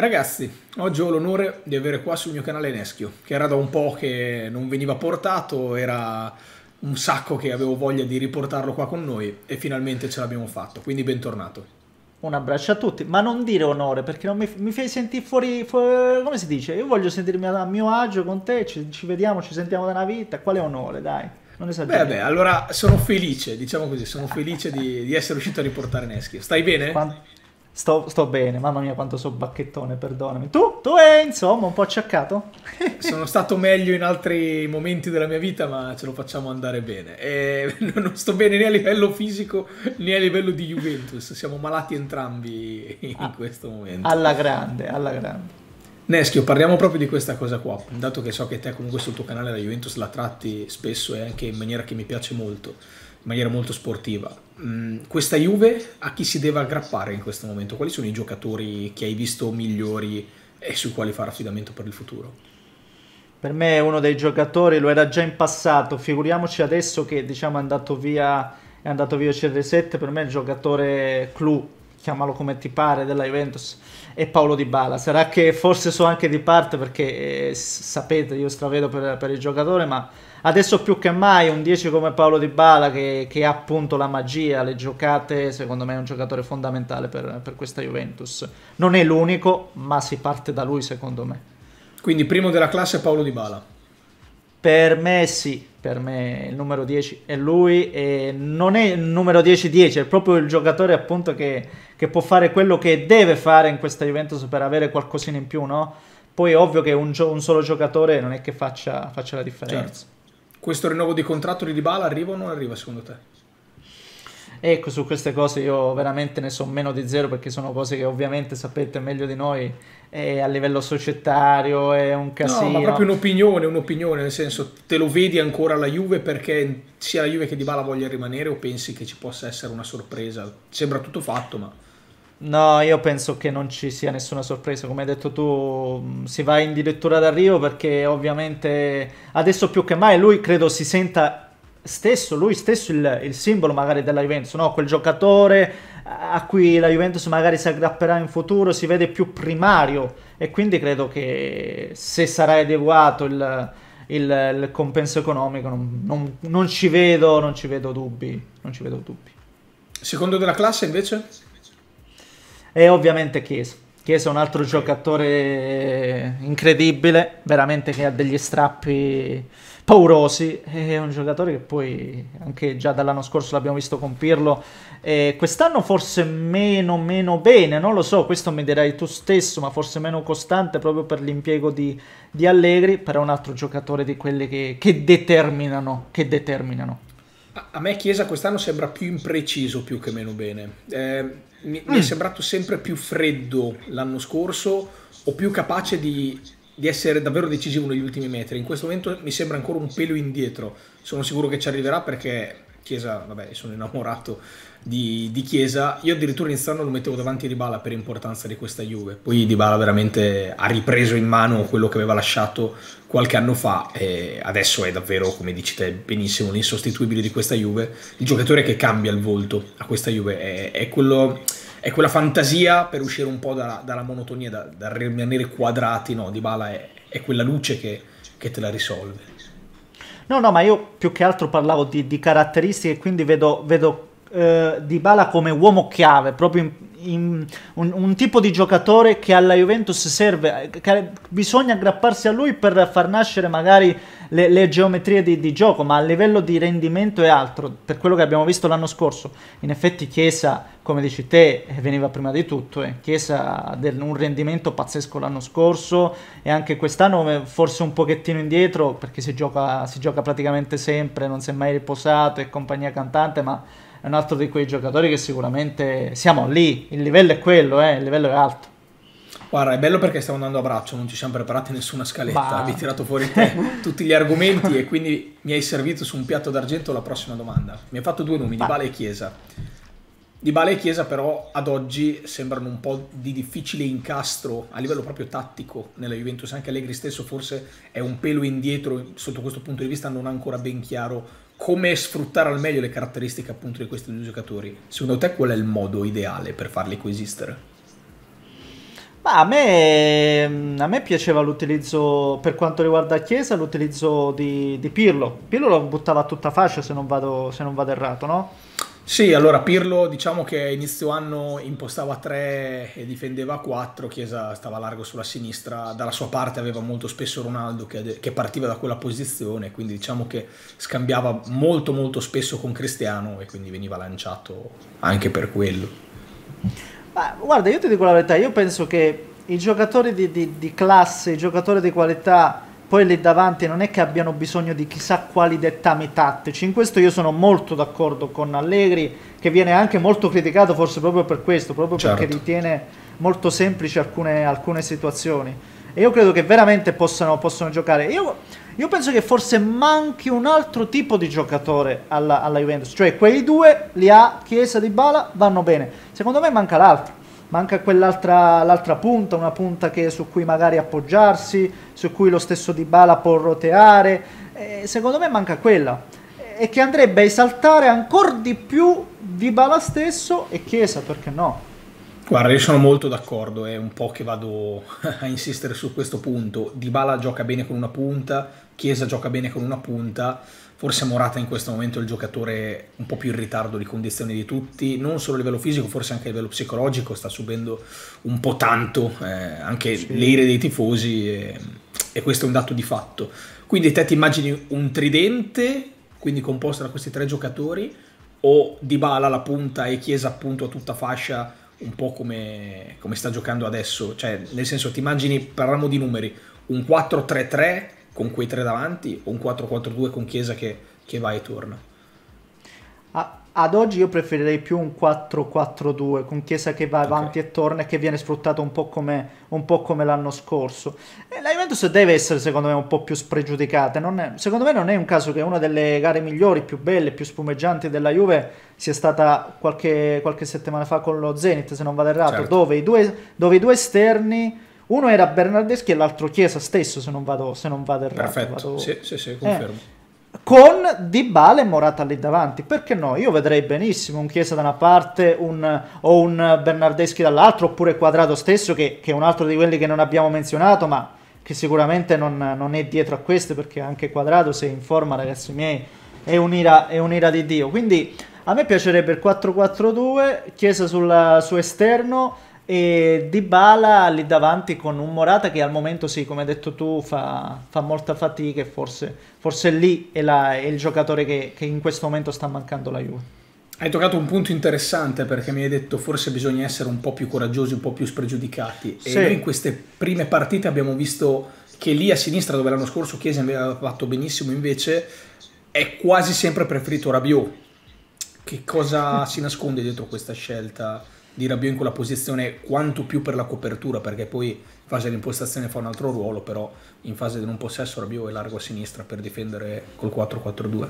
Ragazzi, oggi ho l'onore di avere qua sul mio canale Neschio, che era da un po' che non veniva portato, era un sacco che avevo voglia di riportarlo qua con noi e finalmente ce l'abbiamo fatto, quindi bentornato. Un abbraccio a tutti, ma non dire onore perché non mi, mi fai sentire fuori, fuori, come si dice? Io voglio sentirmi a mio agio con te, ci, ci vediamo, ci sentiamo da una vita, quale onore, dai. Beh, beh, allora sono felice, diciamo così, sono felice di, di essere riuscito a riportare Neschio. Stai bene? Quando... Sto, sto, bene, mamma mia quanto so bacchettone, perdonami. Tu, tu è insomma un po' acciaccato? Sono stato meglio in altri momenti della mia vita, ma ce lo facciamo andare bene. E non sto bene né a livello fisico né a livello di Juventus, siamo malati entrambi in ah, questo momento. Alla grande, alla grande. Neschio, parliamo proprio di questa cosa qua, dato che so che te comunque sul tuo canale la Juventus la tratti spesso e anche in maniera che mi piace molto in maniera molto sportiva. Mm, questa Juve a chi si deve aggrappare in questo momento? Quali sono i giocatori che hai visto migliori e sui quali fare affidamento per il futuro? Per me è uno dei giocatori, lo era già in passato, figuriamoci adesso che diciamo è andato via, è andato via CR7, per me è il giocatore clou, chiamalo come ti pare, della Juventus, è Paolo Di Bala. Sarà che forse so anche di parte perché eh, sapete, io stravedo per, per il giocatore, ma adesso più che mai un 10 come Paolo Di Bala che, che, ha appunto la magia, le giocate, secondo me è un giocatore fondamentale per, per questa Juventus. Non è l'unico, ma si parte da lui secondo me. Quindi primo della classe Paolo Di Bala. Per me sì, per me il numero 10 è lui e non è il numero 10-10, è proprio il giocatore appunto che, che, può fare quello che deve fare in questa Juventus per avere qualcosina in più, no? Poi è ovvio che un, un solo giocatore non è che faccia, faccia la differenza. Certo. Questo rinnovo di contratto di Dybala arriva o non arriva secondo te? Ecco, su queste cose io veramente ne so meno di zero perché sono cose che ovviamente sapete meglio di noi e a livello societario è un casino. No, ma proprio un'opinione, un'opinione, nel senso te lo vedi ancora la Juve perché sia la Juve che Dybala voglia rimanere o pensi che ci possa essere una sorpresa? Sembra tutto fatto, ma... No, io penso che non ci sia nessuna sorpresa, come hai detto tu, mm, si va in dirittura d'arrivo perché ovviamente adesso più che mai lui credo si senta stesso, lui stesso il, il simbolo magari della Juventus, no? quel giocatore a cui la Juventus magari si aggrapperà in futuro, si vede più primario e quindi credo che se sarà adeguato il, il, il compenso economico non, non, non, ci vedo, non ci vedo dubbi, non ci vedo dubbi. Secondo della classe invece? E ovviamente Chiesa. Chiesa è un altro giocatore incredibile, veramente che ha degli strappi paurosi. È un giocatore che poi anche già dall'anno scorso l'abbiamo visto compirlo. E quest'anno forse meno, meno bene, non lo so, questo mi dirai tu stesso, ma forse meno costante proprio per l'impiego di, di Allegri, però è un altro giocatore di quelli che, che determinano, che determinano. A me Chiesa quest'anno sembra più impreciso più che meno bene. Eh, mi, mm. mi, è mm. sembrato sempre più freddo l'anno scorso o più capace di, di, essere davvero decisivo negli ultimi metri. In questo momento mi sembra ancora un pelo indietro. Sono sicuro che ci arriverà perché Chiesa, vabbè, sono innamorato di, di Chiesa. Io addirittura iniziando lo mettevo davanti a Dybala per importanza di questa Juve. Poi Dybala veramente ha ripreso in mano quello che aveva lasciato qualche anno fa e adesso è davvero, come dici te benissimo, l'insostituibile di questa Juve. Il giocatore che cambia il volto a questa Juve è, è quello è quella fantasia per uscire un po' da, dalla monotonia, da, da, rimanere quadrati, no? Dybala è, è quella luce che, che, te la risolve. No, no, ma io più che altro parlavo di, di caratteristiche, quindi vedo, vedo eh, Dybala come uomo chiave, proprio in, in, un, un, tipo di giocatore che alla Juventus serve, bisogna aggrapparsi a lui per far nascere magari le, le geometrie di, di, gioco, ma a livello di rendimento è altro, per quello che abbiamo visto l'anno scorso. In effetti Chiesa, come dici te, veniva prima di tutto, eh. Chiesa ha un rendimento pazzesco l'anno scorso e anche quest'anno forse un pochettino indietro perché si gioca, si gioca praticamente sempre, non si è mai riposato e compagnia cantante, ma è un altro di quei giocatori che sicuramente siamo lì, il livello è quello, eh, il livello è alto. Guarda, è bello perché stiamo andando a braccio, non ci siamo preparati nessuna scaletta, bah. hai tirato fuori te tutti gli argomenti e quindi mi hai servito su un piatto d'argento la prossima domanda. Mi hai fatto due nomi, bah. Dybala e Chiesa. Dybala e Chiesa però ad oggi sembrano un po' di difficile incastro a livello proprio tattico nella Juventus, anche Allegri stesso forse è un pelo indietro sotto questo punto di vista, non ha ancora ben chiaro come sfruttare al meglio le caratteristiche appunto di questi due giocatori. Secondo te qual è il modo ideale per farli coesistere? Ma a me, a me, piaceva l'utilizzo, per quanto riguarda Chiesa, l'utilizzo di, di Pirlo. Pirlo lo buttava a tutta fascia se non vado, se non vado errato, no? Sì, allora Pirlo diciamo che a inizio anno impostava 3 e difendeva 4, Chiesa stava largo sulla sinistra, dalla sua parte aveva molto spesso Ronaldo che, che, partiva da quella posizione, quindi diciamo che scambiava molto molto spesso con Cristiano e quindi veniva lanciato anche per quello. Ma, guarda, io ti dico la verità, io penso che i giocatori di, di, di classe, i giocatori di qualità poi lì davanti non è che abbiano bisogno di chissà quali dettami tattici. In questo io sono molto d'accordo con Allegri, che viene anche molto criticato forse proprio per questo, proprio certo. perché ritiene molto semplici alcune, alcune, situazioni. E io credo che veramente possano, possano giocare. Io, io, penso che forse manchi un altro tipo di giocatore alla, alla Juventus, cioè quei due li ha Chiesa di Bala, vanno bene. Secondo me manca l'altro manca quell'altra l'altra punta, una punta che, su cui magari appoggiarsi, su cui lo stesso Dybala può roteare. Eh, secondo me manca quella e che andrebbe a esaltare ancora di più Dybala stesso e Chiesa, perché no? Guarda, io sono molto d'accordo, è un po' che vado a insistere su questo punto. Dybala gioca bene con una punta, Chiesa gioca bene con una punta Forse Morata in questo momento è il giocatore un po' più in ritardo di condizioni di tutti, non solo a livello fisico, forse anche a livello psicologico, sta subendo un po' tanto eh, anche sì. le ire dei tifosi e, e, questo è un dato di fatto. Quindi te ti immagini un tridente, quindi composto da questi tre giocatori, o Dybala alla punta e Chiesa appunto a tutta fascia, un po' come, come sta giocando adesso? Cioè, nel senso, ti immagini, parliamo di numeri, un 4-3-3 con quei tre davanti o un 4-4-2 con Chiesa che, che va e torna? Ah, ad oggi io preferirei più un 4-4-2 con Chiesa che va avanti okay. e torna e che viene sfruttato un po' come, un po come l'anno scorso. E la Juventus deve essere secondo me un po' più spregiudicata. È, secondo me non è un caso che una delle gare migliori, più belle, più spumeggianti della Juve sia stata qualche, qualche settimana fa con lo Zenit, se non vado errato, certo. dove, i due, dove i due esterni uno era Bernardeschi e l'altro Chiesa stesso, se non vado, se non vado errato. Perfetto, vado... sì, sì, sì, confermo. Eh, con Dybala e Morata lì davanti, perché no? Io vedrei benissimo un Chiesa da una parte un, o un Bernardeschi dall'altra, oppure Quadrato stesso, che, che, è un altro di quelli che non abbiamo menzionato, ma che sicuramente non, non è dietro a queste, perché anche Quadrato, se in forma, ragazzi miei, è un'ira, è un'ira di Dio. Quindi a me piacerebbe il 4-4-2, Chiesa sul, su esterno, e Di Bala lì davanti con un Morata che al momento sì, come hai detto tu, fa, fa molta fatica e forse, forse lì è, la, è il giocatore che, che, in questo momento sta mancando la Juve. Hai toccato un punto interessante perché mi hai detto forse bisogna essere un po' più coraggiosi, un po' più spregiudicati. Sì. E noi in queste prime partite abbiamo visto che lì a sinistra, dove l'anno scorso Chiesa aveva fatto benissimo, invece è quasi sempre preferito Rabiot. Che cosa si nasconde dietro questa scelta? Di Rabiot in quella posizione quanto più per la copertura perché poi in fase di impostazione fa un altro ruolo però in fase di non possesso Rabiot è largo a sinistra per difendere col 4-4-2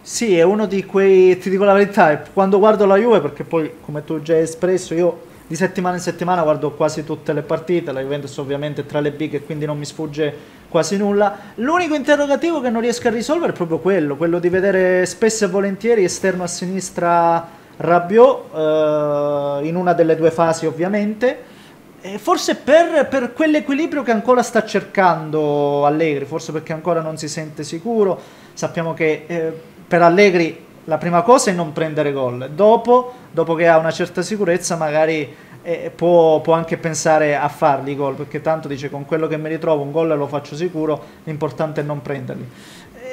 sì è uno di quei ti dico la verità quando guardo la Juve perché poi come tu già hai espresso io di settimana in settimana guardo quasi tutte le partite la Juventus ovviamente tra le big e quindi non mi sfugge quasi nulla. L'unico interrogativo che non riesco a risolvere è proprio quello quello di vedere spesso e volentieri esterno a sinistra Rabiot eh, in una delle due fasi ovviamente, forse per, per, quell'equilibrio che ancora sta cercando Allegri, forse perché ancora non si sente sicuro, sappiamo che eh, per Allegri la prima cosa è non prendere gol, dopo, dopo che ha una certa sicurezza magari eh, può, può, anche pensare a farli i gol, perché tanto dice con quello che mi ritrovo un gol lo faccio sicuro, l'importante è non prenderli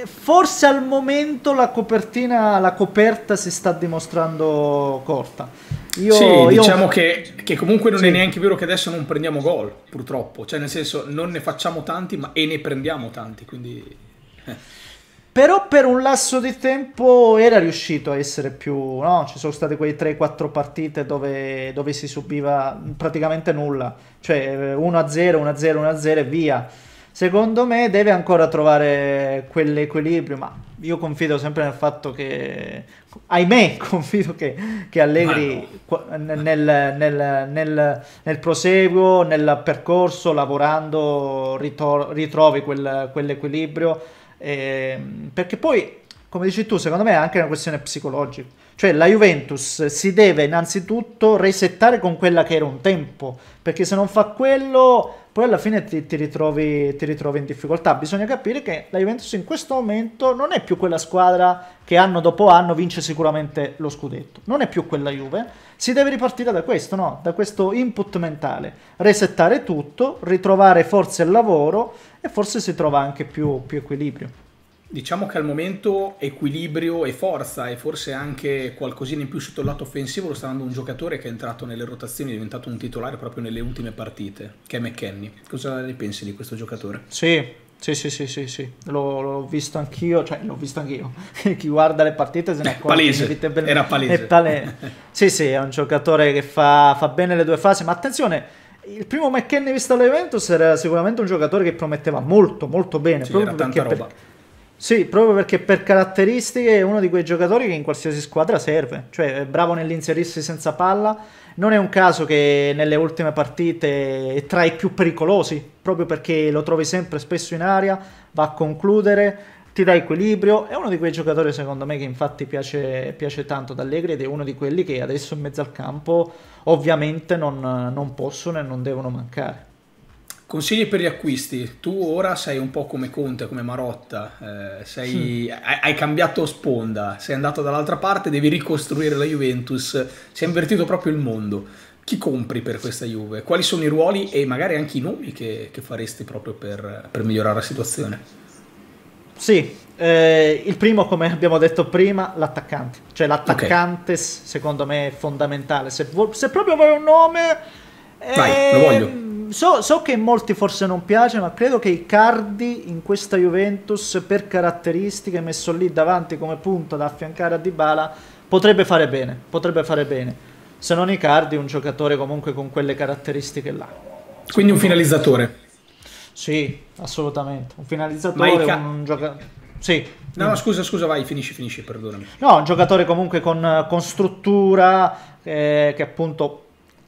forse al momento la copertina, la coperta si sta dimostrando corta. Io, sì, diciamo io... Che, che, comunque non sì. è neanche vero che adesso non prendiamo gol, purtroppo. Cioè, nel senso, non ne facciamo tanti, ma e ne prendiamo tanti, quindi... Eh. Però per un lasso di tempo era riuscito a essere più... No? Ci sono state quei 3-4 partite dove, dove si subiva praticamente nulla. Cioè 1-0, 1-0, 1-0 e via secondo me deve ancora trovare quell'equilibrio, ma io confido sempre nel fatto che, ahimè, confido che, che Allegri no. nel, nel, nel, nel, proseguo, nel percorso, lavorando, ritor- ritrovi quel, quell'equilibrio, eh, perché poi, come dici tu, secondo me è anche una questione psicologica. Cioè la Juventus si deve innanzitutto resettare con quella che era un tempo, perché se non fa quello poi alla fine ti, ti, ritrovi, ti, ritrovi, in difficoltà. Bisogna capire che la Juventus in questo momento non è più quella squadra che anno dopo anno vince sicuramente lo scudetto, non è più quella Juve, si deve ripartire da questo, no? da questo input mentale, resettare tutto, ritrovare forse il lavoro e forse si trova anche più, più equilibrio. Diciamo che al momento equilibrio e forza e forse anche qualcosina in più sotto il lato offensivo lo sta dando un giocatore che è entrato nelle rotazioni, è diventato un titolare proprio nelle ultime partite, che è McKenny. Cosa ne pensi di questo giocatore? Sì, sì, sì, sì, sì, sì. L'ho, visto anch'io, cioè l'ho visto anch'io. Chi guarda le partite se ne accorge. Palese, era palese. Pale... sì, sì, è un giocatore che fa, fa bene le due fasi, ma attenzione il primo McKenny visto all'evento era sicuramente un giocatore che prometteva molto molto bene sì, proprio perché per, sì, proprio perché per caratteristiche è uno di quei giocatori che in qualsiasi squadra serve, cioè è bravo nell'inserirsi senza palla, non è un caso che nelle ultime partite è tra i più pericolosi, proprio perché lo trovi sempre spesso in aria, va a concludere, ti dà equilibrio, è uno di quei giocatori secondo me che infatti piace, piace tanto ad Allegri ed è uno di quelli che adesso in mezzo al campo ovviamente non, non possono e non devono mancare. Consigli per gli acquisti. Tu ora sei un po' come Conte, come Marotta, eh, sei, hmm. hai, hai, cambiato sponda, sei andato dall'altra parte, devi ricostruire la Juventus, si è invertito proprio il mondo. Chi compri per questa Juve? Quali sono i ruoli e magari anche i nomi che, che faresti proprio per, per, migliorare la situazione? Sì, eh, il primo, come abbiamo detto prima, l'attaccante. Cioè l'attaccante okay. secondo me è fondamentale. Se, se proprio vuoi un nome... Vai, eh, lo voglio so, so, che molti forse non piace, ma credo che Icardi in questa Juventus, per caratteristiche, messo lì davanti come punta da affiancare a Dybala, potrebbe fare bene, potrebbe fare bene. Se non Icardi, un giocatore comunque con quelle caratteristiche là. Quindi un finalizzatore. Sì, assolutamente. Un finalizzatore, Ica... un giocatore... Sì. No, no, scusa, scusa, vai, finisci, finisci, perdonami. No, un giocatore comunque con, con struttura, eh, che appunto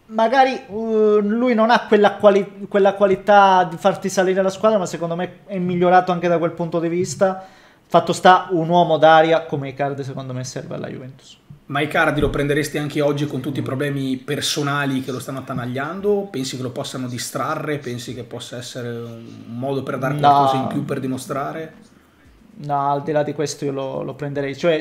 magari uh, lui non ha quella, quali- quella, qualità di farti salire la squadra, ma secondo me è migliorato anche da quel punto di vista. Fatto sta un uomo d'aria come Icardi, secondo me serve alla Juventus. Ma Icardi lo prenderesti anche oggi con tutti i problemi personali che lo stanno attanagliando? Pensi che lo possano distrarre? Pensi che possa essere un modo per dare qualcosa no. in più per dimostrare? No, al di là di questo io lo, lo prenderei. Cioè,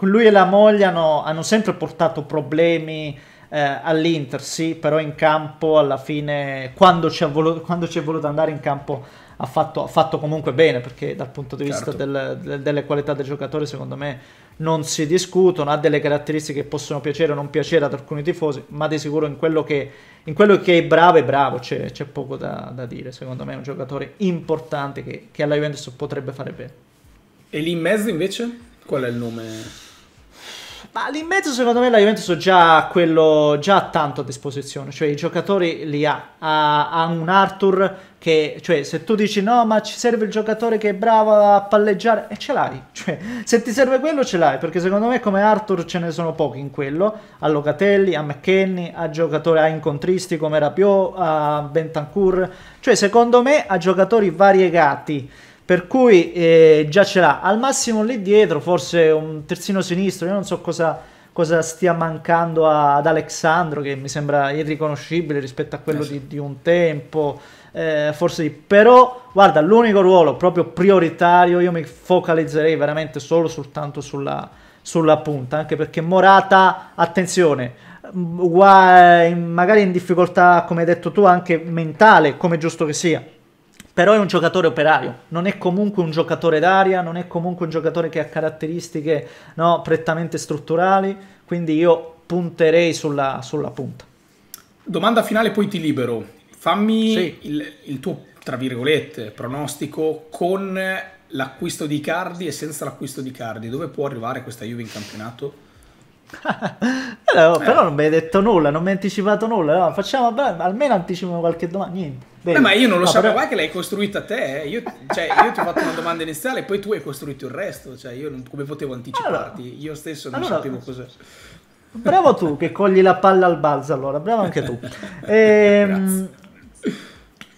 lui e la moglie hanno, hanno sempre portato problemi eh, all'Inter, sì, però in campo alla fine, quando ci, voluto, quando ci è voluto andare in campo, ha fatto, ha fatto, comunque bene, perché dal punto di vista certo. del, del, delle qualità del giocatore, secondo me non si discutono, ha delle caratteristiche che possono piacere o non piacere ad alcuni tifosi, ma di sicuro in quello che, in quello che è bravo è bravo, c'è, c'è poco da, da, dire, secondo me è un giocatore importante che, che alla Juventus potrebbe fare bene. E lì in mezzo invece? Qual è il nome? Ma lì in mezzo secondo me la Juventus già quello già ha tanto a disposizione, cioè i giocatori li ha. ha. ha, un Arthur che, cioè se tu dici no ma ci serve il giocatore che è bravo a palleggiare, e ce l'hai, cioè se ti serve quello ce l'hai, perché secondo me come Arthur ce ne sono pochi in quello, a Locatelli, a McKenny, a giocatori, a incontristi come Rapiot, a Bentancur, cioè secondo me a giocatori variegati per cui eh, già ce l'ha. Al massimo lì dietro, forse un terzino sinistro. Io non so cosa, cosa stia mancando a, ad Alexandro, che mi sembra irriconoscibile rispetto a quello eh sì. di, di, un tempo. Eh, forse di... Però, guarda, l'unico ruolo proprio prioritario, io mi focalizzerei veramente solo soltanto sulla, sulla punta, anche perché Morata, attenzione, magari in difficoltà, come hai detto tu, anche mentale, come giusto che sia però è un giocatore operario, non è comunque un giocatore d'aria, non è comunque un giocatore che ha caratteristiche no, prettamente strutturali, quindi io punterei sulla, sulla punta. Domanda finale, poi ti libero. Fammi sì. il, il, tuo, tra virgolette, pronostico con l'acquisto di Cardi e senza l'acquisto di Cardi. Dove può arrivare questa Juve in campionato? però, eh. però non mi hai detto nulla, non mi hai anticipato nulla. No, facciamo almeno anticipo qualche domanda. Niente. Beh, ma io non lo no, sapevo, però... che l'hai costruita te. Eh. Io, cioè, io, ti ho fatto una domanda iniziale e poi tu hai costruito il resto. Cioè, io non, come potevo anticiparti? Allora, io stesso non allora, sapevo cos'è. Bravo tu che cogli la palla al balzo, allora, bravo anche tu. Ehm,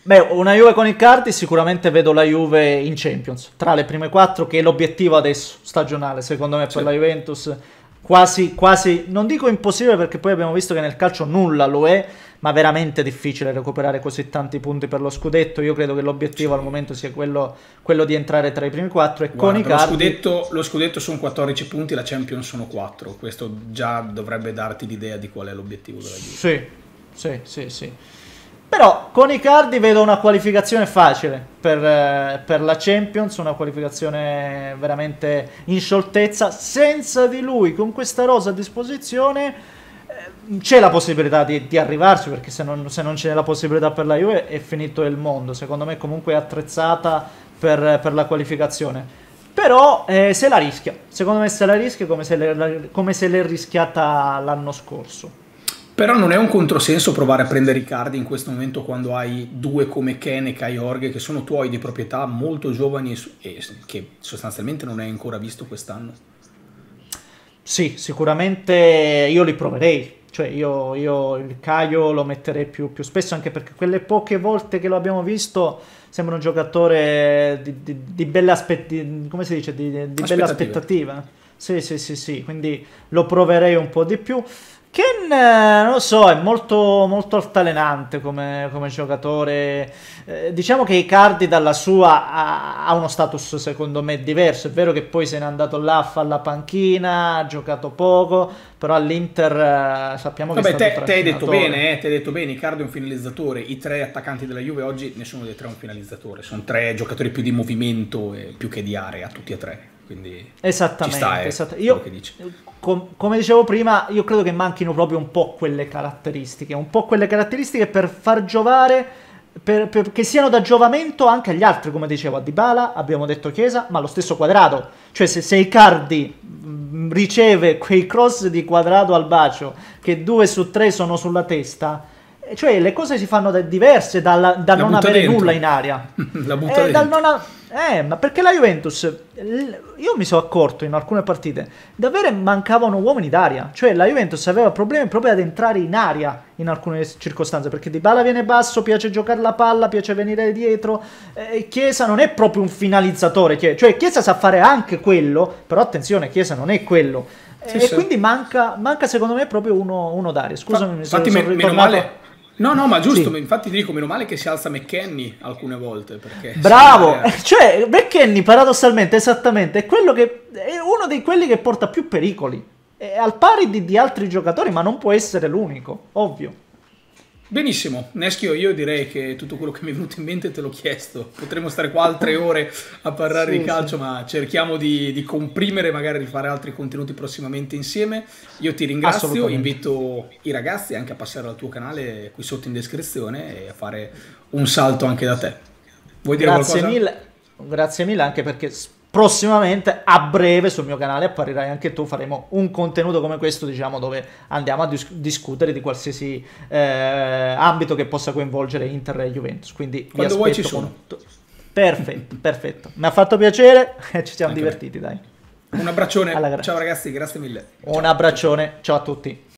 beh, una Juve con i carti sicuramente vedo la Juve in Champions, tra le prime quattro, che è l'obiettivo adesso, stagionale, secondo me, per sì. la Juventus quasi, quasi, non dico impossibile perché poi abbiamo visto che nel calcio nulla lo è, ma veramente difficile recuperare così tanti punti per lo scudetto. Io credo che l'obiettivo al momento sia quello, quello di entrare tra i primi quattro e Guarda, con i Cardi... Lo scudetto, lo scudetto sono 14 punti, la Champions sono 4, questo già dovrebbe darti l'idea di qual è l'obiettivo della Juve. Sì, sì, sì, sì. Però con i Cardi vedo una qualificazione facile per, eh, per, la Champions, una qualificazione veramente in scioltezza. Senza di lui, con questa rosa a disposizione, eh, c'è la possibilità di, di arrivarci, perché se non, se non, c'è la possibilità per la Juve è finito il mondo. Secondo me comunque è attrezzata per, per la qualificazione. Però eh, se la rischia, secondo me se la rischia come se, le, come se l'è rischiata l'anno scorso. Però non è un controsenso provare a prendere i cardi in questo momento quando hai due come Ken e Kai Orghe che sono tuoi di proprietà molto giovani e che sostanzialmente non hai ancora visto quest'anno. Sì, sicuramente io li proverei. Cioè io, io il Caio lo metterei più, più, spesso anche perché quelle poche volte che lo abbiamo visto sembra un giocatore di, di, di belle aspettative. Come si dice? Di, di bella aspettativa. Sì, sì, sì, sì, quindi lo proverei un po' di più. Ken, eh, non lo so, è molto, molto altalenante come, come giocatore. Eh, diciamo che Icardi dalla sua ha, ha, uno status secondo me diverso. È vero che poi se n'è andato là a fare la panchina, ha giocato poco, però all'Inter eh, sappiamo Vabbè, che è te, te hai detto bene, eh, te hai detto bene, Icardi è un finalizzatore. I tre attaccanti della Juve oggi, nessuno dei tre è un finalizzatore. Sono tre giocatori più di movimento e più che di area, tutti e tre. Quindi esattamente, sta, eh, esattamente. Io, com- come dicevo prima, io credo che manchino proprio un po' quelle caratteristiche, un po' quelle caratteristiche per far giovare, per, per, che siano da giovamento anche agli altri, come dicevo, a Dybala, abbiamo detto Chiesa, ma lo stesso Quadrado. Cioè se, se Icardi mm, riceve quei cross di Quadrado al bacio, che due su tre sono sulla testa, cioè le cose si fanno diverse dalla, da non avere dentro. nulla in aria. La butta eh. A... Eh, ma perché la Juventus, io mi sono accorto in alcune partite, davvero mancavano uomini d'aria, cioè la Juventus aveva problemi proprio ad entrare in aria in alcune circostanze, perché Di Bala viene basso, piace giocare la palla, piace venire dietro, eh, Chiesa non è proprio un finalizzatore, cioè Chiesa sa fare anche quello, però attenzione, Chiesa non è quello. Sì, e sì. quindi manca, manca, secondo me proprio uno, uno d'aria. Scusami, mi sono, sono ritornato... male No, no, ma giusto, sì. infatti ti dico, meno male che si alza McKenny alcune volte. Perché Bravo! Cioè, McKenny paradossalmente, esattamente, è, quello che, è uno di quelli che porta più pericoli. È al pari di, di altri giocatori, ma non può essere l'unico, ovvio. Benissimo, Neschio, io direi che tutto quello che mi è venuto in mente te l'ho chiesto. Potremmo stare qua altre ore a parlare sì, di calcio, sì. ma cerchiamo di, di, comprimere, magari di fare altri contenuti prossimamente insieme. Io ti ringrazio, invito i ragazzi anche a passare al tuo canale qui sotto in descrizione e a fare un salto anche da te. Vuoi dire grazie qualcosa? Mille, grazie mille anche perché prossimamente a breve sul mio canale apparirai anche tu. Faremo un contenuto come questo diciamo dove andiamo a dis- discutere di qualsiasi eh, ambito che possa coinvolgere Inter e Juventus. Quindi quando vuoi ci sono. perfetto perfetto. Mi ha fatto piacere e ci siamo anche divertiti dai. Un abbraccione. Ciao ragazzi grazie mille. Un abbraccione. Ciao a tutti